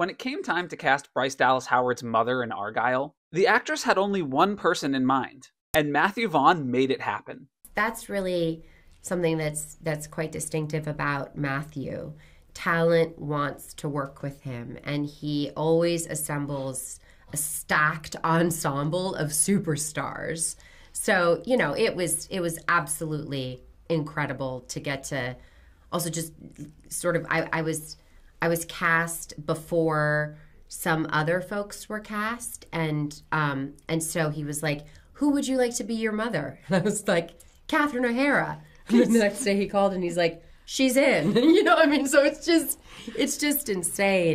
When it came time to cast Bryce Dallas Howard's mother in Argylle, the actress had only one person in mind, and Matthew Vaughn made it happen. That's really something that's that's quite distinctive about Matthew. Talent wants to work with him, and he always assembles a stacked ensemble of superstars. So you know, it was it was absolutely incredible to get to also just sort of I, I was I was cast before some other folks were cast, and um, and so he was like, "Who would you like to be your mother?" And I was like, "Catherine O'Hara." And the next day he called and he's like, "She's in." you know, what I mean, so it's just it's just insane.